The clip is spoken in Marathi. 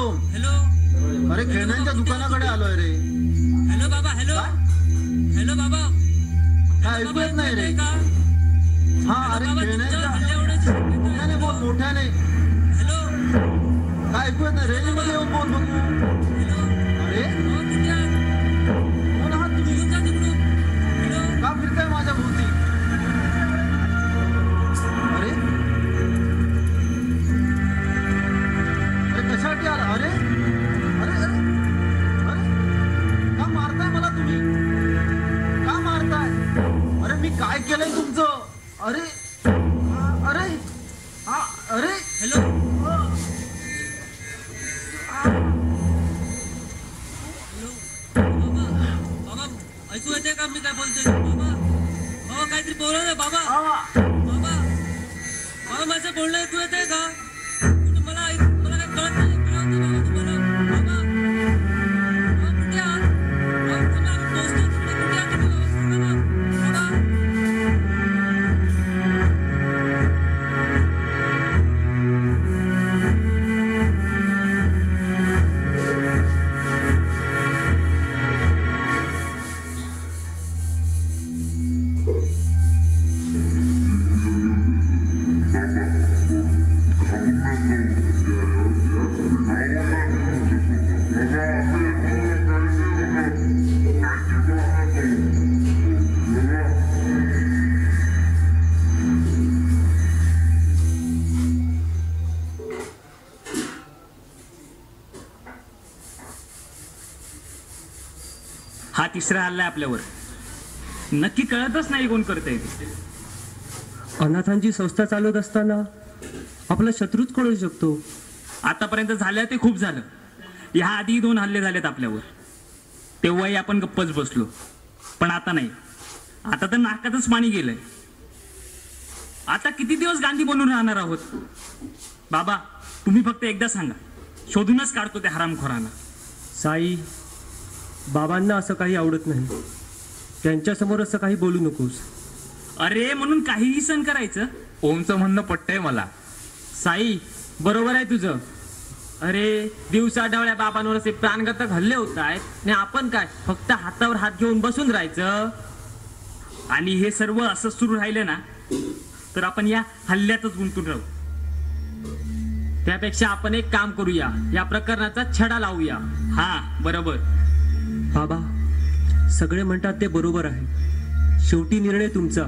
हा बोलो हॅलो. अरे खेळण्यांच्या दुकानाकडे आलोय रे. हॅलो बाबा हॅलो. हॅलो बाबा. काय ऐकू येत नाही रे? हा अरे खेळण्यांच्या मोठ्याने बोल मोठ्याने. हॅलो. काय ऐकू येत नाही? रेंजमध्ये येऊन बोल बघू. हॅलो. अरे? अरे अरे अरे हॅलो आ, आ. हॅलो बाबा बाबा ऐकू येते का मी काय बोलतोय बाबा बाबा काहीतरी बोला ना बाबा. बाबा बाबा माझं बोलणं ऐकू येते का हा तिसरा हल्ला आहे आपल्यावर. नक्की कळतच नाही कोण करतंय ते. अनाथांची संस्था चालवत असताना आपला शत्रूच कळू शकतो. आतापर्यंत झालं ते खूप झालं. ह्या आधी दोन हल्ले झालेत आपल्यावर. तेव्हाही आपण गप्पच बसलो. पण आता नाही. आता तर नाकातच पाणी गेलंय. आता किती दिवस गांधी बनून राहणार आहोत? बाबा तुम्ही फक्त एकदा सांगा. शोधूनच काढतो त्या हरामखोरांना. साई बाबांना असं काही आवडत नाही. त्यांच्यासमोर असं काही बोलू नकोस. अरे म्हणून काहीही सण करायचं. ओमचं म्हणणं पटतंय मला. साई बरोबर आहे तुझं. अरे दिवसा ढवळ्या बाबांवर असे प्राणघातक हल्ले होत आहेत. आणि आपण काय फक्त हातावर हात घेऊन बसून राहायचं? आणि हे सर्व असं सुरू राहिलं ना तर आपण या हल्ल्यातच गुंतून राहू. त्यापेक्षा आपण एक काम करूया. या प्रकरणाचा छडा लावूया. हा बरोबर. बाबा सगळे म्हणतात ते बरोबर आहे. शेवटी निर्णय तुमचा.